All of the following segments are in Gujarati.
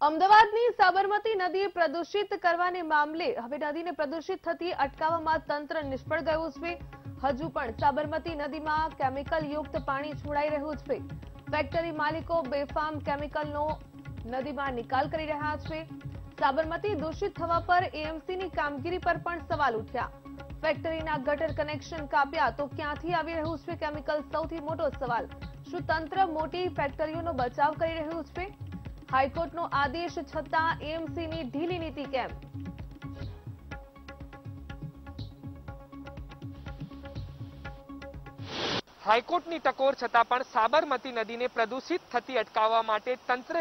અમદાવાદની સાબરમતી નદી પ્રદૂષિત કરવાને મામલે હવે નદીને પ્રદૂષિત થતી અટકાવવામાં તંત્ર નિષ્ફળ ગયું છે. હજુ પણ સાબરમતી નદીમાં કેમિકલ યુક્ત પાણી છોડાઈ રહ્યું છે. ફેક્ટરી માલિકો બેફામ કેમિકલનો નદીમાં નિકાલ કરી રહ્યા છે. સાબરમતી દૂષિત થવા પર એએમસીની કામગીરી પર પણ સવાલ ઉઠ્યા. ફેક્ટરીના ગટર કનેક્શન કાપ્યા તો ક્યાંથી આવી રહ્યું છે કેમિકલ? સૌથી મોટો સવાલ, શું તંત્ર મોટી ફેક્ટરીઓનો બચાવ કરી રહ્યું છે? હાઈકોર્ટનો આદેશ છતાં એમસીની ઢીલી નીતિ કેમ? હાઈકોર્ટની ટકોર છતાં પણ સાબરમતી નદીને પ્રદૂષિત થતી અટકાવવા માટે તંત્ર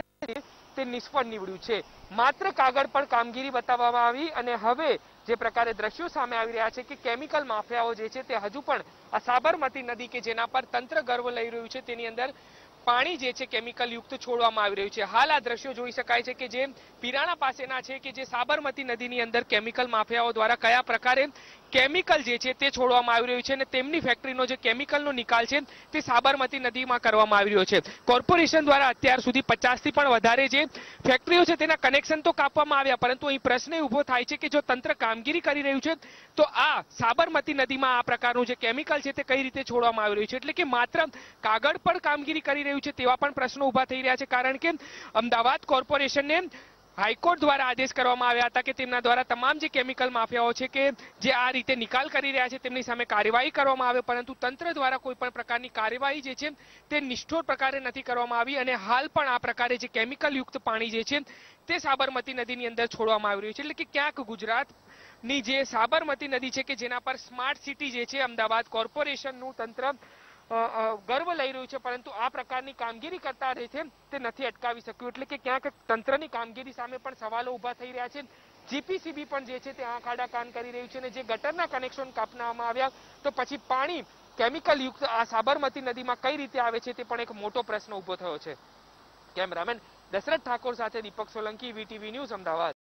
તે નિષ્ફળ નીવડ્યું છે. માત્ર કાગળ પર કામગીરી બતાવવામાં આવી અને હવે જે પ્રકારે દ્રશ્યો સામે આવી રહ્યા છે કે કેમિકલ માફિયાઓ જે છે તે હજુ પણ આ સાબરમતી નદી કે જેના પર તંત્ર ગર્વ લઈ રહ્યું છે તેની અંદર પાણી જે છે કેમિકલ યુક્ત છોડવામાં આવી રહ્યું છે. હાલ આ દ્રશ્યો જોઈ શકાય છે કે જે પીરાણા પાસેના છે કે જે સાબરમતી નદીની અંદર કેમિકલ માફિયાઓ દ્વારા કયા પ્રકારે કેમિકલ જે છે તે છોડવામાં આવી રહ્યું છે અને તેમની ફેક્ટરીનો જે કેમિકલનો નિકાલ છે તે સાબરમતી નદીમાં કરવામાં આવી રહ્યો છે. કોર્પોરેશન દ્વારા અત્યાર સુધી પચાસથી પણ વધારે જે ફેક્ટરીઓ છે તેના કનેક્શન તો કાપવામાં આવ્યા, પરંતુ અહીં પ્રશ્ન ઊભો થાય છે કે જો તંત્ર કામગીરી કરી રહ્યું છે, તો આ સાબરમતી નદીમાં આ પ્રકારનું જે કેમિકલ છે તે કઈ રીતે છોડવામાં આવી રહ્યું છે? એટલે કે માત્ર કાગળ પર કામગીરી કરી રહ્યું છે તેવા પણ પ્રશ્નો ઊભા થઈ રહ્યા છે. કારણ કે અમદાવાદ કોર્પોરેશનને હાઈકોર્ટ દ્વારા આદેશ કરવામાં આવ્યા હતા કે તેમના દ્વારા તમામ જે કેમિકલ માફિયાઓ છે કે જે આ રીતે નિકાલ કરી રહ્યા છે, તેમની સામે કાર્યવાહી કરવામાં આવે, પરંતુ તંત્ર દ્વારા કોઈ પણ પ્રકારની કાર્યવાહી જે છે, તે નિષ્ઠોર પ્રકારે નથી કરવામાં આવી અને હાલ પણ આ પ્રકારે જે કેમિકલ યુક્ત પાણી જે છે, તે સાબરમતી નદીની અંદર છોડવામાં આવી રહ્યું છે. એટલે કે ક્યાંક ગુજરાતની જે સાબરમતી નદી છે કે જેના પર સ્માર્ટ સિટી જે છે, અમદાવાદ કોર્પોરેશનનું તંત્ર ગર્વ લઈ રહ્યું છે, પરંતુ આ પ્રકારની કામગીરી કરતા રહે છે તે નથી અટકાવી શક્યું. એટલે કે ક્યાંક તંત્રની કામગીરી સામે પણ સવાલો ઊભા થઈ રહ્યા છે. જીપીસીબી પણ જે છે તે આંખ આડા કાન કરી રહ્યું છે અને જે ગટરના કનેક્શન કાપવામાં આવ્યા, તો પછી પાણી કેમિકલ યુક્ત આ સાબરમતી નદીમાં કઈ રીતે આવે છે તે પણ એક મોટો પ્રશ્ન ઊભો થયો છે. કેમેરામેન દશરથ ઠાકોર સાથે દીપક સોલંકી, વીટીવી ન્યૂઝ, અમદાવાદ.